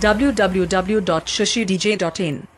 www.shashidj.in